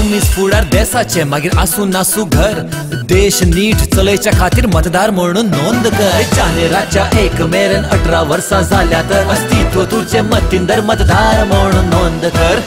तुम्हीच फुडार देशाचे मागीर आसू नासू घर. देश नीट चलयच्या खातीर मतदार म्हणून नोंद कर. जानेराच्या एक मेरेन अठरा वर्सां झाल्या तर अस्तित्व तुझे मतींदर मतदार म्हणून नोंद कर.